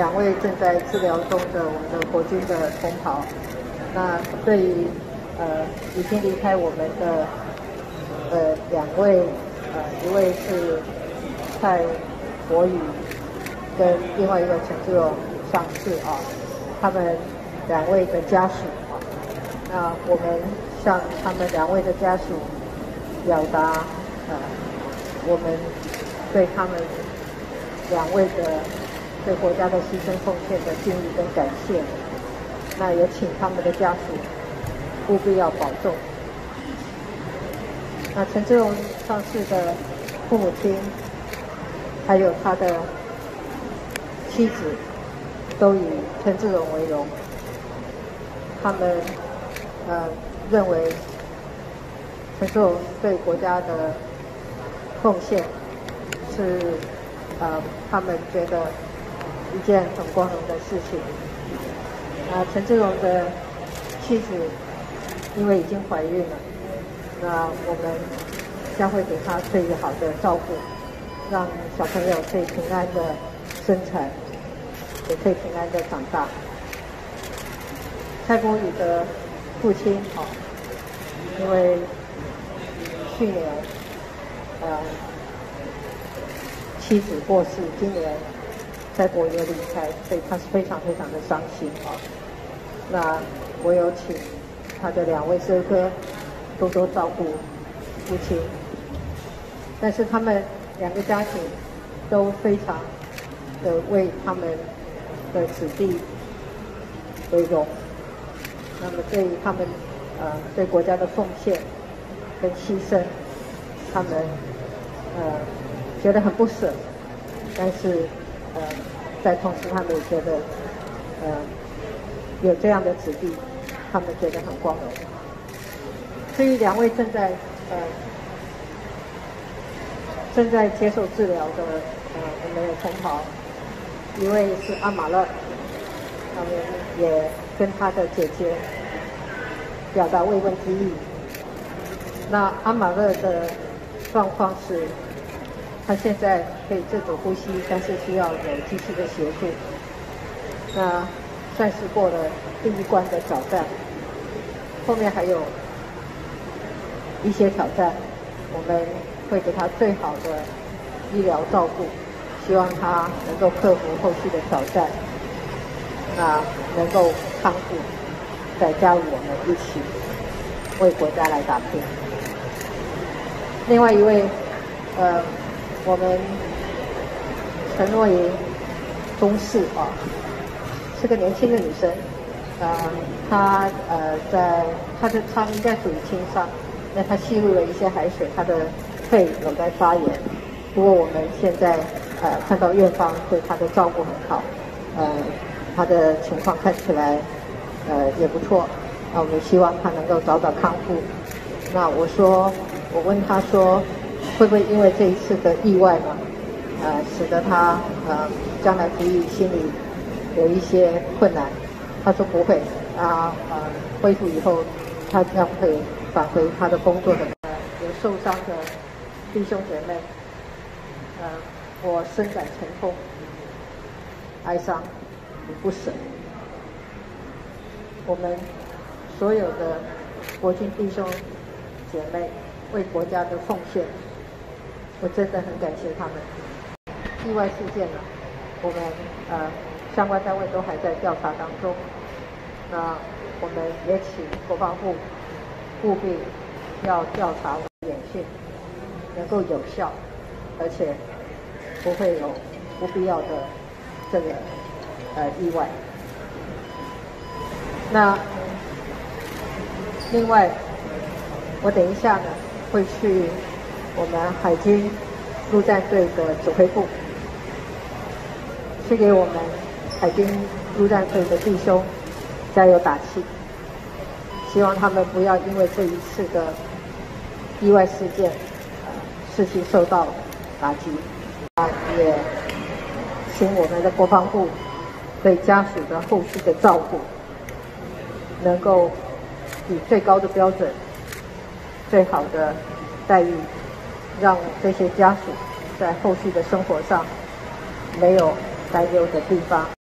两位正在治疗中的我们的国军的同袍，那对于呃已经离开我们的呃两位，呃一位是蔡国宇，跟另外一个陈志荣上士啊，他们两位的家属啊，那我们向他们两位的家属表达呃我们对他们两位的。对国家的牺牲奉献的敬意跟感谢，那也请他们的家属务必要保重。那陈志荣上士的父母亲，还有他的妻子，都以陈志荣为荣。他们呃认为陈志荣对国家的奉献是呃他们觉得。一件很光荣的事情。啊，陈志荣的妻子因为已经怀孕了，那我们将会给她最好的照顾，让小朋友可以平安的生产，也可以平安的长大。蔡国宇的父亲哦，因为去年呃妻子过世，今年。在国也离开，所以他是非常非常的伤心啊。那我有请他的两位哥哥多多照顾父亲，但是他们两个家庭都非常的为他们的子弟为荣。那么对于他们呃对国家的奉献跟牺牲，他们呃觉得很不舍，但是。呃，在同时，他们也觉得，呃，有这样的子弟，他们觉得很光荣。至于两位正在呃正在接受治疗的呃我们的同袍，一位是阿马勒，他们也跟他的姐姐表达慰问之意。那阿马勒的状况是。他现在可以自主呼吸，但是需要有机器的协助。那算是过了第一关的挑战，后面还有一些挑战，我们会给他最好的医疗照顾，希望他能够克服后续的挑战，那能够康复，再加入我们一起为国家来打拼。另外一位，呃。我们陈若莹中士啊，是个年轻的女生，呃，她呃在她的她应该属于轻伤，那她吸入了一些海水，她的肺有在发炎。不过我们现在呃看到院方对她的照顾很好，呃，她的情况看起来呃也不错，那我们希望她能够早早康复。那我说，我问她说。会不会因为这一次的意外呢，呃，使得他呃将来服役心里有一些困难？他说不会，啊呃恢复以后，他将会返回他的工作的。有受伤的弟兄姐妹，呃，我深感沉痛、哀伤不舍。我们所有的国军弟兄姐妹为国家的奉献。我真的很感谢他们。意外事件呢，我们呃相关单位都还在调查当中。那我们也请国防部务必要调查演训能够有效，而且不会有不必要的这个呃意外。那另外，我等一下呢会去。我们海军陆战队的指挥部，去给我们海军陆战队的弟兄加油打气，希望他们不要因为这一次的意外事件，士气受到打击。啊，也请我们的国防部对家属的后续的照顾，能够以最高的标准、最好的待遇。让这些家属在后续的生活上没有担忧的地方。